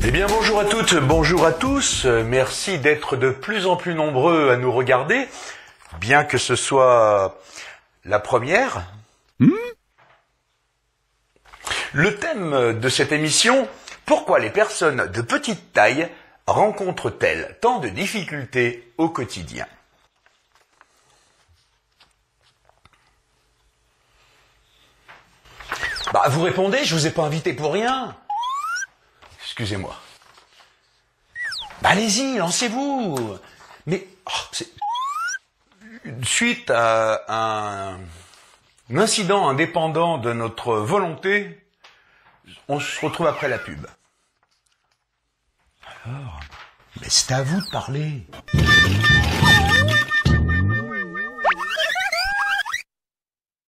Bonjour à toutes, bonjour à tous. Merci d'être de plus en plus nombreux à nous regarder, bien que ce soit la première. Le thème de cette émission, pourquoi les personnes de petite taille rencontrent-elles tant de difficultés au quotidien? Bah, vous répondez, je vous ai pas invité pour rien. Excusez-moi. Bah, allez-y, lancez-vous. Mais, oh, suite à un, un incident indépendant de notre volonté, on se retrouve après la pub. Alors, mais c'est à vous de parler.